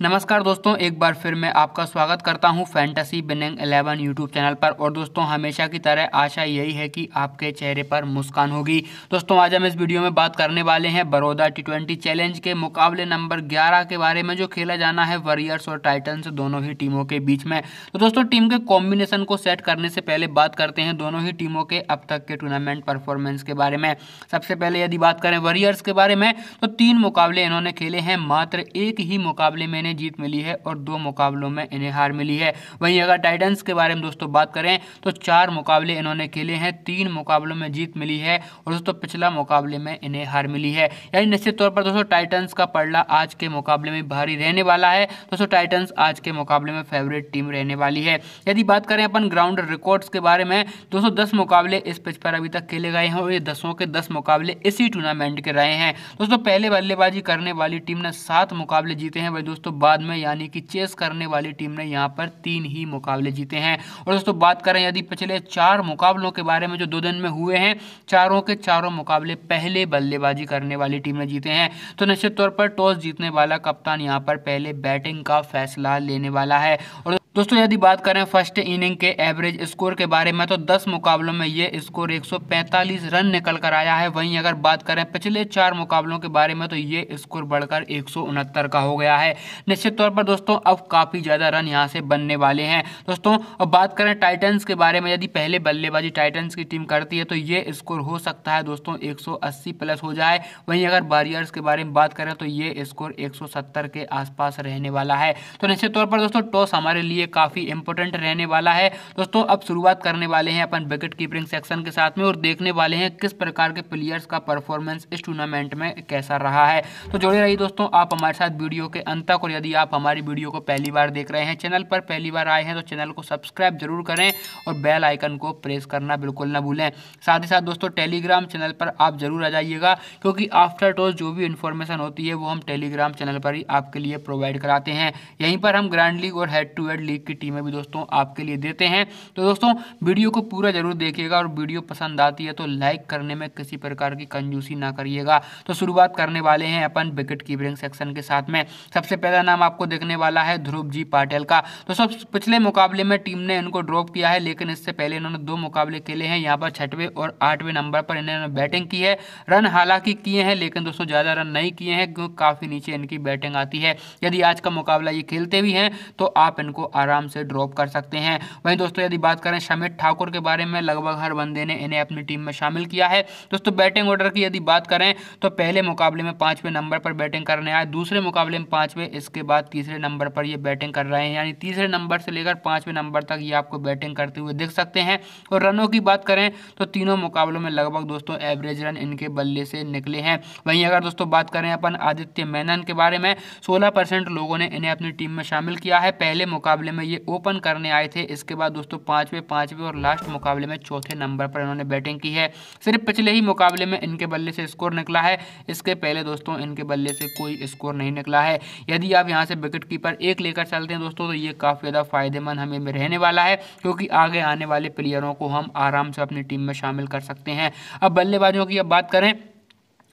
नमस्कार दोस्तों, एक बार फिर मैं आपका स्वागत करता हूँ फैंटेसी बिनिंग 11 यूट्यूब चैनल पर। और दोस्तों, हमेशा की तरह आशा यही है कि आपके चेहरे पर मुस्कान होगी। दोस्तों, आज हम इस वीडियो में बात करने वाले हैं बड़ौदा टी चैलेंज के मुकाबले नंबर 11 के बारे में, जो खेला जाना है वॉरियर्स और टाइटन्स दोनों ही टीमों के बीच में। तो दोस्तों, टीम के कॉम्बिनेशन को सेट करने से पहले बात करते हैं दोनों ही टीमों के अब तक के टूर्नामेंट परफॉर्मेंस के बारे में। सबसे पहले यदि बात करें वॉरियर्स के बारे में तो तीन मुकाबले इन्होंने खेले हैं, मात्र एक ही मुकाबले में इन्हें जीत मिली है और दो मुकाबलों में इन्हें हार मिली है। वहीं अगर टाइटन्स के बारे में दोस्तों बात करें तो चार मुकाबले इन्होंने खेले हैं, तीन मुकाबलों में जीत मिली है और दोस्तों पिछला मुकाबले में इन्हें हार मिली है। यानी निश्चित तौर पर दोस्तों टाइटन्स का पड़ला आज के मुकाबले में भारी रहने वाला है। दोस्तों टाइटन्स आज के मुकाबले में फेवरेट टीम रहने वाली है। यदि बात करें अपन ग्राउंड रिकॉर्ड्स के बारे में, दोस्तों दस मुकाबले इस पिच पर अभी तक खेले गए हैं और ये दसों के दस मुकाबले इसी टूर्नामेंट के रहे हैं। दोस्तों पहले बल्लेबाजी करने वाली टीम ने सात मुकाबले जीते हैं। वही दोस्तों बाद में यानी कि चेस करने वाली टीम ने यहाँ पर तीन ही मुकाबले जीते हैं। और दोस्तों, बात करें यदि पिछले चार मुकाबलों के बारे में जो दो दिन में हुए हैं, चारों के चारों मुकाबले पहले बल्लेबाजी करने वाली टीम ने जीते हैं तो निश्चित तौर पर टॉस जीतने वाला कप्तान यहाँ पर पहले बैटिंग का फैसला लेने वाला है। और दोस्तों, यदि बात करें फ़र्स्ट इनिंग के एवरेज स्कोर के बारे में तो 10 मुकाबलों में ये स्कोर 145 रन निकल कर आया है। वहीं अगर बात करें पिछले चार मुकाबलों के बारे में तो ये स्कोर बढ़कर एक सौ उनहत्तर का हो गया है। निश्चित तौर पर दोस्तों, अब काफ़ी ज़्यादा रन यहाँ से बनने वाले हैं। दोस्तों, अब बात करें टाइटन्स के बारे में, यदि पहले बल्लेबाजी टाइटन्स की टीम करती है तो ये स्कोर हो सकता है दोस्तों, एक सौ अस्सी प्लस हो जाए। वहीं अगर बारियर्स के बारे में बात करें तो ये स्कोर एक सौ सत्तर के आसपास रहने वाला है। तो निश्चित तौर पर दोस्तों, टॉस हमारे लिए काफ़ी इंपॉर्टेंट रहने वाला है। दोस्तों, अब शुरुआत करने वाले हैं अपन विकेट कीपिंग सेक्शन के साथ में और देखने वाले हैं किस प्रकार के प्लेयर्स का परफॉर्मेंस इस टूर्नामेंट में कैसा रहा है। तो जुड़े रहिए दोस्तों, आप हमारे साथ वीडियो के अंत तक और यदि आप हमारी वीडियो को पहली बार देख रहे हैं चैनल पर पहली बार आए हैं तो चैनल को सब्सक्राइब ज़रूर करें और बेल आइकन को प्रेस करना बिल्कुल ना भूलें। साथ ही साथ दोस्तों टेलीग्राम चैनल पर आप ज़रूर आ जाइएगा, क्योंकि आफ्टर टॉस जो भी इन्फॉर्मेशन होती है, वो हम टेलीग्राम चैनल पर ही आपके लिए प्रोवाइड कराते हैं। यहीं पर हम ग्रैंड लीग और हेड टू हेड लीग की टीमें भी दोस्तों आपके लिए देते हैं। तो दोस्तों, वीडियो को पूरा ज़रूर देखिएगा और वीडियो पसंद आती है तो लाइक करने में किसी प्रकार की कंजूसी ना करिएगा। तो शुरुआत करने वाले हैं अपन विकेट कीपिंग सेक्शन के साथ में। सबसे पहला नाम आपको देखने वाला है ध्रुव जी पाटिल का। तो सब पिछले मुकाबले में टीम ने इनको ड्रॉप किया है, लेकिन इससे पहले इन्होंने दो मुकाबले खेले हैं। यहाँ पर छठवें और आठवें नंबर पर इन्होंने बैटिंग की है। रन हालाँकि किए हैं, लेकिन दोस्तों ज़्यादा रन नहीं किए हैं, क्योंकि काफ़ी नीचे इनकी बैटिंग आती है। यदि आज का मुकाबला ये खेलते भी हैं तो आप इनको आराम से ड्रॉप कर सकते हैं। वहीं दोस्तों, यदि बात करें शमित ठाकुर के बारे में, लगभग हर बंदे ने इन्हें अपनी टीम में शामिल किया है। दोस्तों बैटिंग ऑर्डर की यदि बात करें तो पहले मुकाबले में पाँचवें नंबर पर बैटिंग करने आए। दूसरे मुकाबले में पाँचवें, इसके बाद तीसरे नंबर पर ये बैटिंग कर रहे हैं। यानी तीसरे नंबर से लेकर पाँचवें नंबर तक ये आपको बैटिंग करते हुए देख सकते हैं। और रनों की बात करें तो तीनों मुकाबलों में लगभग दोस्तों एवरेज रन इनके बल्ले से निकले हैं। वहीं अगर दोस्तों बात करें अपन आदित्य मेनन के बारे में, सोलह लोगों ने इन्हें अपनी टीम में शामिल किया है। पहले मुकाबले में ये ओपन करने आए थे। इसके बाद दोस्तों पाँचवें पाँचवें और लास्ट मुकाबले में चौथे नंबर पर इन्होंने बैटिंग की है। सिर्फ़ पिछले ही मुकाबले में इनके बल्ले से स्कोर निकला है। इसके पहले दोस्तों इनके बल्ले से कोई स्कोर नहीं निकला है। यदि आप यहाँ से विकेट कीपर एक लेकर चलते हैं दोस्तों तो ये काफ़ी ज़्यादा फ़ायदेमंद हमें रहने वाला है, क्योंकि आगे आने वाले प्लेयरों को हम आराम से अपनी टीम में शामिल कर सकते हैं। अब बल्लेबाजों की अब बात करें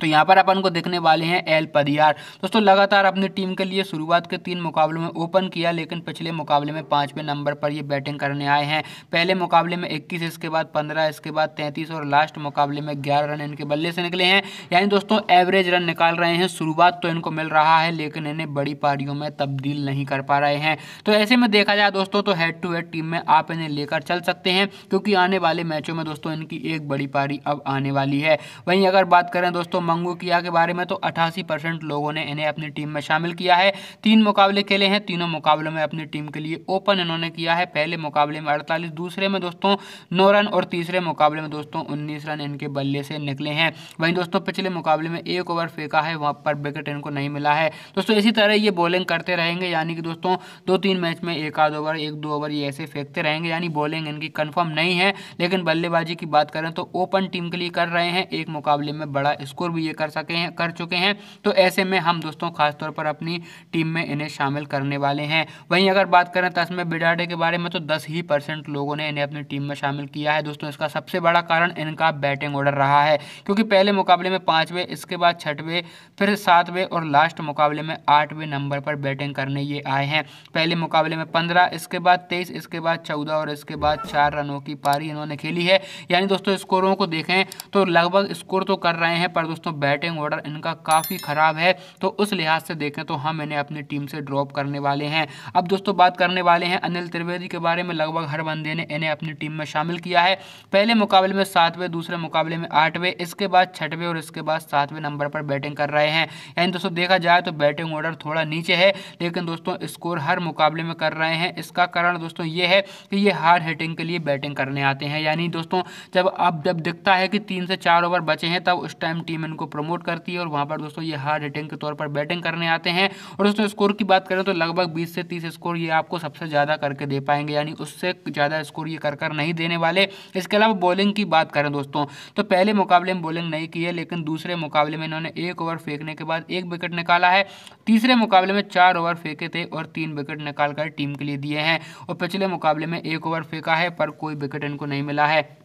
तो यहाँ पर अपन को देखने वाले हैं एल पदियार दोस्तों, लगातार अपनी टीम के लिए शुरुआत के तीन मुकाबलों में ओपन किया, लेकिन पिछले मुकाबले में पाँचवें नंबर पर ये बैटिंग करने आए हैं। पहले मुकाबले में इक्कीस, इसके बाद पंद्रह, इसके बाद तैंतीस और लास्ट मुकाबले में ग्यारह रन इनके बल्ले से निकले हैं। यानी दोस्तों, एवरेज रन निकाल रहे हैं। शुरुआत तो इनको मिल रहा है, लेकिन इन्हें बड़ी पारियों में तब्दील नहीं कर पा रहे हैं। तो ऐसे में देखा जाए दोस्तों तो हेड टू हेड टीम में आप इन्हें लेकर चल सकते हैं, क्योंकि आने वाले मैचों में दोस्तों इनकी एक बड़ी पारी अब आने वाली है। वहीं अगर बात करें दोस्तों मंगू किया के बारे में तो अठासी परसेंट लोगों ने इन्हें अपनी टीम में शामिल किया है। तीन मुकाबले खेले हैं। तीनों मुकाबलों में अपनी टीम के लिए ओपन इन्होंने किया है। पहले मुकाबले में अड़तालीस, दूसरे में दोस्तों नौ रन और तीसरे मुकाबले में दोस्तों उन्नीस रन इनके बल्ले से निकले हैं। वहीं दोस्तों पिछले मुकाबले में एक ओवर फेंका है। वहाँ पर विकेट इनको नहीं मिला है। दोस्तों इसी तरह ये बॉलिंग करते रहेंगे, यानी कि दोस्तों दो तीन मैच में एक आध ओवर, एक दो ओवर ये ऐसे फेंकते रहेंगे, यानी बॉलिंग इनकी कन्फर्म नहीं है। लेकिन बल्लेबाजी की बात करें तो ओपन टीम के लिए कर रहे हैं। एक मुकाबले में बड़ा स्कोर भी ये कर सके हैं, कर चुके हैं। तो ऐसे में हम दोस्तों खासतौर पर अपनी टीम में इन्हें शामिल करने वाले हैं। वहीं अगर बात करें तस्मे बिडाडे के बारे में तो दस ही परसेंट लोगों ने इन्हें अपनी टीम में शामिल किया है। दोस्तों, इसका सबसे बड़ा कारण इनका बैटिंग ऑर्डर रहा है, क्योंकि पहले मुकाबले में पाँचवें, इसके बाद छठवें, फिर सातवें और लास्ट मुकाबले में आठवें नंबर पर बैटिंग करने ये आए हैं। पहले मुकाबले में पंद्रह, इसके बाद तेईस, इसके बाद चौदह और इसके बाद चार रनों की पारी इन्होंने खेली है। यानी दोस्तों, स्कोरों को देखें तो लगभग स्कोर तो कर रहे हैं, पर दोस्तों बैटिंग ऑर्डर इनका काफ़ी ख़राब है। तो उस लिहाज से देखें तो हम इन्हें अपनी टीम से ड्रॉप करने वाले हैं। अब दोस्तों बात करने वाले हैं अनिल त्रिवेदी के बारे में। लगभग हर बंदे ने इन्हें अपनी टीम में शामिल किया है। पहले मुकाबले में सातवें, दूसरे मुकाबले में आठवें, इसके बाद छठवें और इसके बाद सातवें नंबर पर बैटिंग कर रहे हैं। यानी दोस्तों देखा जाए तो बैटिंग ऑर्डर थोड़ा नीचे है, लेकिन दोस्तों स्कोर हर मुकाबले में कर रहे हैं। इसका कारण दोस्तों ये है कि ये हार्ड हिटिंग के लिए बैटिंग करने आते हैं। यानी दोस्तों जब अब जब दिखता है कि तीन से चार ओवर बचे हैं, तब उस टाइम टीम इनको प्रमोट करती है और वहाँ पर दोस्तों ये हार्ड हिटिंग के तौर पर बैटिंग करने आते हैं। और दोस्तों स्कोर की बात करें तो लगभग बीस से तीस स्कोर ये आपको सबसे ज़्यादा करके दे पाएँगे, यानी उससे ज़्यादा स्कोर ये कर कर नहीं देने वाले। इसके अलावा बॉलिंग की बात करें दोस्तों तो पहले मुकाबले में बॉलिंग नहीं की है, लेकिन दूसरे मुकाबले में इन्होंने एक ओवर फेंकने के बाद एक विकेट निकाला है। तीसरे मुकाबले में चार ओवर फेंके थे और तीन विकेट निकाल कर टीम के लिए दिए हैं। और पिछले मुकाबले में एक ओवर फेंका है, पर कोई विकेट इनको नहीं मिला है।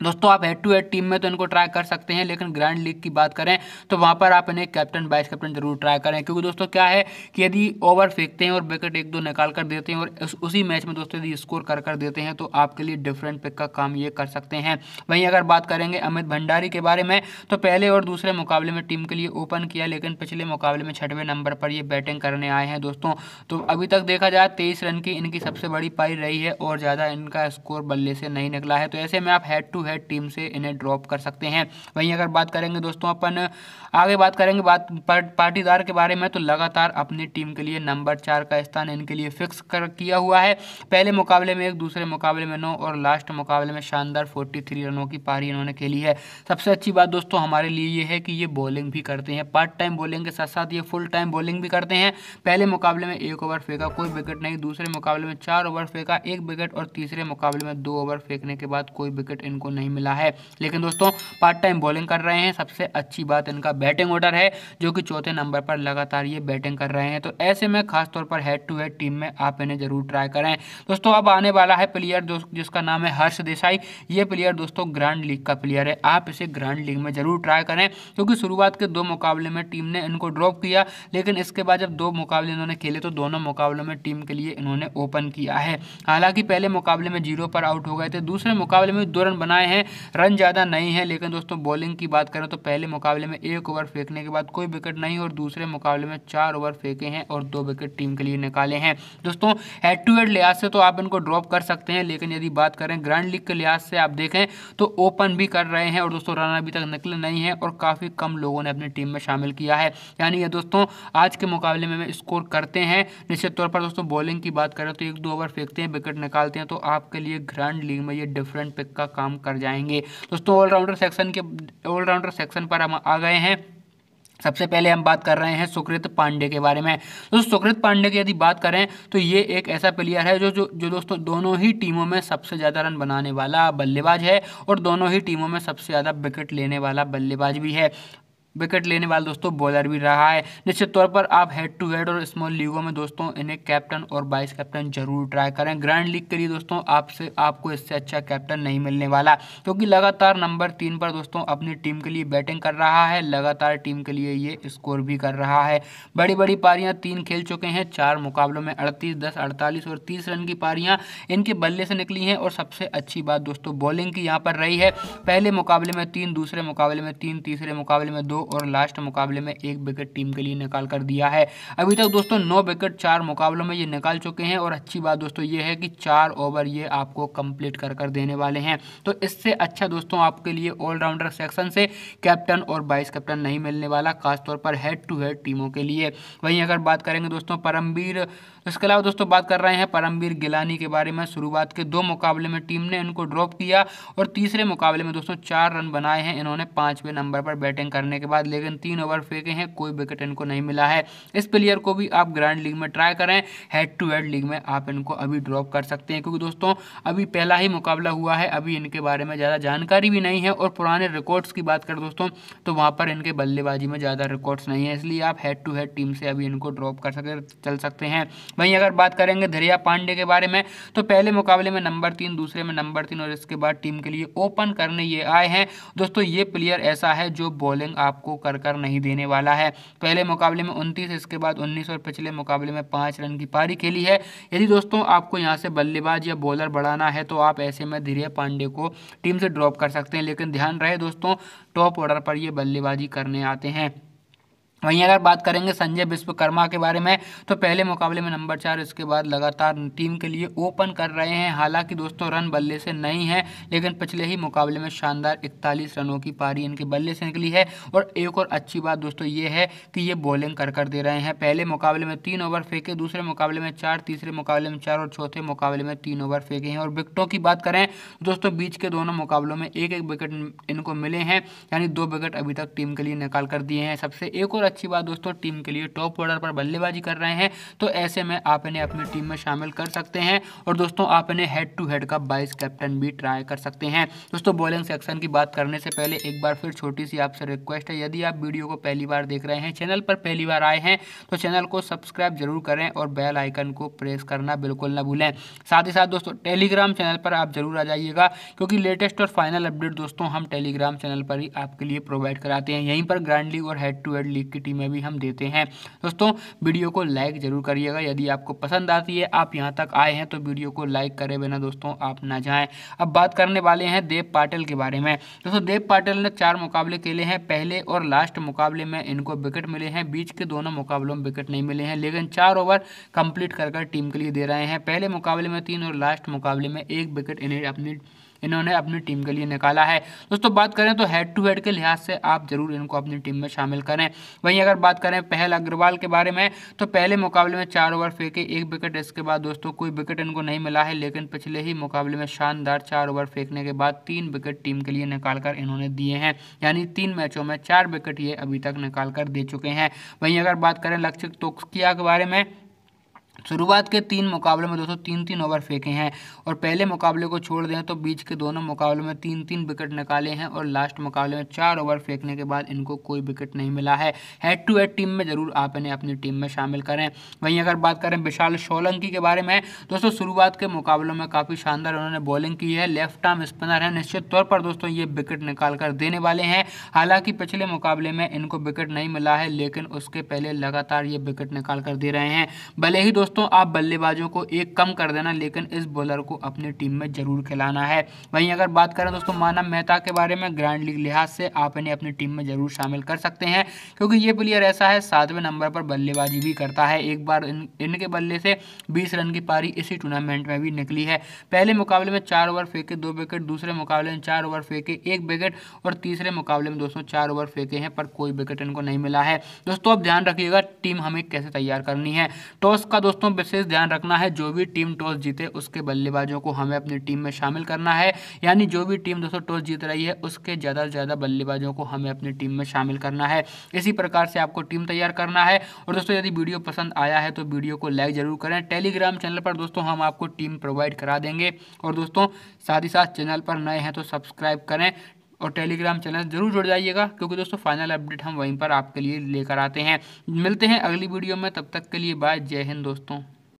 दोस्तों आप हेड टू हेड टीम में तो इनको ट्राई कर सकते हैं लेकिन ग्रैंड लीग की बात करें तो वहाँ पर आप इन्हें कैप्टन वाइस कैप्टन ज़रूर ट्राई करें। क्योंकि दोस्तों क्या है कि यदि ओवर फेंकते हैं और विकेट एक दो निकाल कर देते हैं और उस, उसी मैच में दोस्तों यदि स्कोर कर कर देते हैं तो आपके लिए डिफरेंट पिक का काम ये कर सकते हैं। वहीं अगर बात करेंगे अमित भंडारी के बारे में तो पहले और दूसरे मुकाबले में टीम के लिए ओपन किया लेकिन पिछले मुकाबले में छठवें नंबर पर ये बैटिंग करने आए हैं दोस्तों। तो अभी तक देखा जाए तेईस रन की इनकी सबसे बड़ी पाई रही है और ज़्यादा इनका स्कोर बल्ले से नहीं निकला है। तो ऐसे में आप हेड टू हेड टीम से इन्हें ड्रॉप कर सकते हैं। वहीं अगर बात करेंगे दोस्तों अपन, आगे बात करेंगे बात पाटीदार के बारे में तो लगातार अपनी टीम के लिए नंबर चार का स्थान इनके लिए फिक्स कर, किया हुआ है। पहले मुकाबले में एक, दूसरे मुकाबले में नौ और लास्ट मुकाबले में शानदार फोर्टी थ्री रनों की पारी इन्होंने खेली है। सबसे अच्छी बात दोस्तों हमारे लिए ये है कि ये बॉलिंग भी करते हैं। पार्ट टाइम बॉलिंग के साथ साथ ये फुल टाइम बॉलिंग भी करते हैं। पहले मुकाबले में एक ओवर फेंका, कोई विकेट नहीं। दूसरे मुकाबले में चार ओवर फेंका, एक विकेट और तीसरे मुकाबले में दो ओवर फेंकने के बाद कोई विकेट इनको नहीं मिला है। लेकिन दोस्तों पार्ट टाइम बॉलिंग कर रहे हैं। सबसे अच्छी बात इनका बैटिंग ऑर्डर है, जो कि चौथे नंबर पर लगातार ये बैटिंग कर रहे हैं। तो ऐसे में खासतौर पर हेड टू हेड टीम में आप इन्हें ज़रूर ट्राई करें। दोस्तों, अब आने वाला है प्लेयर जिसका नाम है हर्ष देसाई। ये प्लेयर दोस्तों ग्रांड लीग का प्लेयर है। आप इसे ग्रांड लीग में ज़रूर ट्राई करें, क्योंकि शुरुआत के दो मुकाबले में टीम ने इनको ड्रॉप किया। लेकिन इसके बाद जब दो मुकाबले इन्होंने खेले तो दोनों मुकाबलों में टीम के लिए इन्होंने ओपन किया है। हालाँकि पहले मुकाबले में ज़ीरो पर आउट हो गए थे। दूसरे मुकाबले में दो रन बनाए हैं। रन ज़्यादा नहीं है, लेकिन दोस्तों बॉलिंग की बात करें तो पहले मुकाबले में एक ओवर फेंकने के बाद कोई विकेट नहीं और दूसरे मुकाबले में चार ओवर फेंके हैं और दो विकेट टीम के लिए निकाले हैं। दोस्तों हेड टू हेड लिहाज से तो आप इनको ड्रॉप कर सकते हैं, लेकिन यदि बात करें ग्रैंड लीग के लिहाज से आप देखें तो ओपन भी कर रहे हैं और दोस्तों रन अभी तक निकले नहीं है और काफ़ी कम लोगों ने अपनी टीम में शामिल किया है। यानी ये दोस्तों, आज के मुकाबले में स्कोर करते हैं। निश्चित तौर पर दोस्तों बॉलिंग की बात करें तो एक दो ओवर फेंकते हैं विकेट निकालते हैं तो आपके लिए ग्रैंड लीग में ये डिफरेंट पिक का काम कर जाएँगे। दोस्तों ऑलराउंडर सेक्शन के ऑलराउंडर सेक्शन पर हम आ गए हैं। सबसे पहले हम बात कर रहे हैं सुकृत पांडे के बारे में। तो सुकृत पांडे की यदि बात करें तो ये एक ऐसा प्लेयर है जो जो जो दोस्तों, दोनों ही टीमों में सबसे ज़्यादा रन बनाने वाला बल्लेबाज है और दोनों ही टीमों में सबसे ज़्यादा विकेट लेने वाला बल्लेबाज भी है। विकेट लेने वाला दोस्तों बॉलर भी रहा है। निश्चित तौर पर आप हेड टू हेड और स्मॉल लीगों में दोस्तों, इन्हें कैप्टन और वाइस कैप्टन ज़रूर ट्राई करें। ग्रैंड लीग के लिए दोस्तों, आपसे, आपको इससे अच्छा कैप्टन नहीं मिलने वाला, क्योंकि लगातार नंबर तीन पर दोस्तों, अपनी टीम के लिए बैटिंग कर रहा है। लगातार टीम के लिए ये स्कोर भी कर रहा है। बड़ी बड़ी पारियाँ तीन खेल चुके हैं, चार मुकाबलों में अड़तीस, दस, अड़तालीस और तीस रन की पारियाँ इनके बल्ले से निकली हैं। और सबसे अच्छी बात दोस्तों बॉलिंग की यहाँ पर रही है। पहले मुकाबले में तीन, दूसरे मुकाबले में तीन, तीसरे मुकाबले में दो और लास्ट मुकाबले में एक विकेट टीम के लिए निकाल कर दिया है। अभी तक दोस्तों, नौ विकेट चार मुकाबलों में ये निकाल चुके हैं और अच्छी बात दोस्तों ये है कि चार ओवर ये आपको कंप्लीट कर कर देने वाले हैं। तो इससे अच्छा दोस्तों आपके लिए ऑलराउंडर सेक्शन से कैप्टन और वाइस कैप्टन नहीं मिलने वाला, खासतौर पर हेड टू हेड टीमों के लिए। वहीं अगर बात करेंगे दोस्तों, परमवीर इसके अलावा दोस्तों बात कर रहे हैं परमवीर गिलानी के बारे में। शुरुआत के दो मुकाबले में टीम ने इनको ड्रॉप किया और तीसरे मुकाबले में दोस्तों चार रन बनाए हैं। इन्होंने पाँचवें नंबर पर बैटिंग करने के बाद लेकिन तीन ओवर फेंके हैं, कोई विकेट इनको नहीं मिला है। इस प्लेयर को भी आप ग्रैंड लीग में ट्राई करें, हेड टू हेड लीग में आप इनको अभी ड्रॉप कर सकते हैं। क्योंकि दोस्तों अभी पहला ही मुकाबला हुआ है, अभी इनके बारे में ज़्यादा जानकारी भी नहीं है और पुराने रिकॉर्ड्स की बात करें दोस्तों तो वहाँ पर इनके बल्लेबाजी में ज़्यादा रिकॉर्ड्स नहीं है, इसलिए आप हेड टू हेड टीम से अभी इनको ड्रॉप कर सके, चल सकते हैं। वहीं अगर बात करेंगे धरिया पांडे के बारे में तो पहले मुकाबले में नंबर तीन, दूसरे में नंबर तीन और इसके बाद टीम के लिए ओपन करने ये आए हैं। दोस्तों, ये प्लेयर ऐसा है जो बॉलिंग आपको कर कर नहीं देने वाला है। पहले मुकाबले में उनतीस, इसके बाद उन्नीस और पिछले मुकाबले में पाँच रन की पारी खेली है। यदि दोस्तों आपको यहाँ से बल्लेबाज या बॉलर बढ़ाना है तो आप ऐसे में धीरे पांडे को टीम से ड्रॉप कर सकते हैं। लेकिन ध्यान रहे दोस्तों, टॉप ऑर्डर पर ये बल्लेबाजी करने आते हैं। वहीं अगर बात करेंगे संजय विश्वकर्मा के बारे में तो पहले मुकाबले में नंबर चार इसके बाद लगातार टीम के लिए ओपन कर रहे हैं। हालाँकि दोस्तों, रन बल्ले से नहीं है, लेकिन पिछले ही मुकाबले में शानदार इकतालीस रनों की पारी इनके बल्ले से निकली है। और एक और अच्छी बात दोस्तों ये है कि ये बॉलिंग कर कर दे रहे हैं। पहले मुकाबले में तीन ओवर फेंके, दूसरे मुकाबले में चार, तीसरे मुकाबले में चार और चौथे मुकाबले में तीन ओवर फेंके हैं। और विकटों की बात करें, दोस्तों बीच के दोनों मुकाबलों में एक एक विकेट इनको मिले हैं, यानी दो विकेट अभी तक टीम के लिए निकाल कर दिए हैं। सबसे एक और अच्छी बात दोस्तों, टीम के लिए टॉप ऑर्डर पर बल्लेबाजी कर रहे हैं तो ऐसे में आप इन्हें अपनी टीम में शामिल कर सकते हैं और दोस्तों, आप इन्हें हेड टू हेड का बाइस कैप्टन भी ट्राई कर सकते हैं। दोस्तों बॉलिंग सेक्शन की बात करने से पहले एक बार फिर छोटी सी आपसे रिक्वेस्ट है, यदि आप वीडियो को पहली बार देख रहे हैं चैनल पर पहली बार आए हैं तो चैनल को सब्सक्राइब ज़रूर करें और बेल आइकन को प्रेस करना बिल्कुल ना भूलें। साथ ही साथ दोस्तों टेलीग्राम चैनल पर आप ज़रूर आ जाइएगा, क्योंकि लेटेस्ट और फाइनल अपडेट दोस्तों, हम टेलीग्राम चैनल पर ही आपके लिए प्रोवाइड कराते हैं। यहीं पर ग्रैंड लीग और हेड टू हेड लीग की टीमें भी हम देते हैं। दोस्तों, वीडियो को लाइक ज़रूर करिएगा। यदि आपको पसंद आती है, आप यहाँ तक आए हैं तो वीडियो को लाइक करे बिना दोस्तों आप ना जाएँ। अब बात करने वाले हैं देव पाटिल के बारे में। दोस्तों, देव पाटिल ने चार मुकाबले खेले हैं, पहले और लास्ट मुकाबले में इनको विकेट मिले हैं। बीच के दोनों मुकाबलों में विकेट नहीं मिले हैं, लेकिन चार ओवर कंप्लीट कर टीम के लिए दे रहे हैं। पहले मुकाबले में तीन और लास्ट मुकाबले में एक विकेट इन्हें अपनी इन्होंने अपनी टीम के लिए निकाला है। दोस्तों, बात करें तो हेड टू हेड के लिहाज से आप ज़रूर इनको अपनी टीम में शामिल करें। वहीं अगर बात करें पहल अग्रवाल के बारे में तो पहले मुकाबले में चार ओवर फेंके, एक विकेट इसके बाद दोस्तों कोई विकेट इनको नहीं मिला है, लेकिन पिछले ही मुकाबले में शानदार चार ओवर फेंकने के बाद तीन विकेट टीम के लिए निकाल कर इन्होंने दिए हैं। यानी तीन मैचों में चार विकेट ये अभी तक निकाल कर दे चुके हैं। वहीं अगर बात करें लक्षित तोक्सिया के बारे में शुरुआत के तीन मुकाबले में दोस्तों तीन तीन ओवर फेंके हैं और पहले मुकाबले को छोड़ दें तो बीच के दोनों मुकाबलों में तीन तीन विकेट निकाले हैं और लास्ट मुकाबले में चार ओवर फेंकने के बाद इनको कोई विकेट नहीं मिला है। हेड टू हेड टीम में ज़रूर आप इन्हें अपनी टीम में शामिल करें। वहीं अगर बात करें विशाल सोलंकी के बारे में, दोस्तों शुरुआत के मुकाबलों में काफ़ी शानदार उन्होंने बॉलिंग की है। लेफ़्ट आर्म स्पिनर है। निश्चित तौर पर दोस्तों ये विकेट निकाल कर देने वाले हैं। हालाँकि पिछले मुकाबले में इनको विकेट नहीं मिला है, लेकिन उसके पहले लगातार ये विकेट निकाल कर दे रहे हैं। भले ही दोस्तों आप बल्लेबाजों को एक कम कर देना लेकिन इस बॉलर को अपनी टीम में ज़रूर खिलाना है। वहीं अगर बात करें दोस्तों मानव मेहता के बारे में ग्रैंड लीग लिहाज से आप इन्हें अपनी टीम में ज़रूर शामिल कर सकते हैं क्योंकि ये प्लेयर ऐसा है सातवें नंबर पर बल्लेबाजी भी करता है। एक बार इन, इनके बल्ले से बीस रन की पारी इसी टूर्नामेंट में भी निकली है। पहले मुकाबले में चार ओवर फेंके दो विकेट दूसरे मुकाबले में चार ओवर फेंके एक विकेट और तीसरे मुकाबले में दोस्तों चार ओवर फेंके हैं पर कोई विकेट इनको नहीं मिला है। दोस्तों अब ध्यान रखिएगा टीम हमें कैसे तैयार करनी है। टॉस का दोस्तों विशेष ध्यान रखना है, जो भी टीम टॉस जीते, उसके बल्लेबाजों को हमें अपनी टीम में शामिल करना है। यानी जो भी टीम दोस्तों टॉस जीत रही है, उसके ज़्यादा से ज़्यादा बल्लेबाजों को हमें अपनी टीम में शामिल करना है। इसी प्रकार से आपको टीम तैयार करना है। और दोस्तों, यदि वीडियो पसंद आया है तो वीडियो को लाइक ज़रूर करें। टेलीग्राम चैनल पर दोस्तों, हम आपको टीम प्रोवाइड करा देंगे। और दोस्तों, साथ ही साथ चैनल पर नए हैं तो सब्सक्राइब करें। और टेलीग्राम चैनल ज़रूर जुड़ जाइएगा, क्योंकि दोस्तों फाइनल अपडेट हम वहीं पर आपके लिए लेकर आते हैं। मिलते हैं अगली वीडियो में, तब तक के लिए बाय जय हिंद दोस्तों।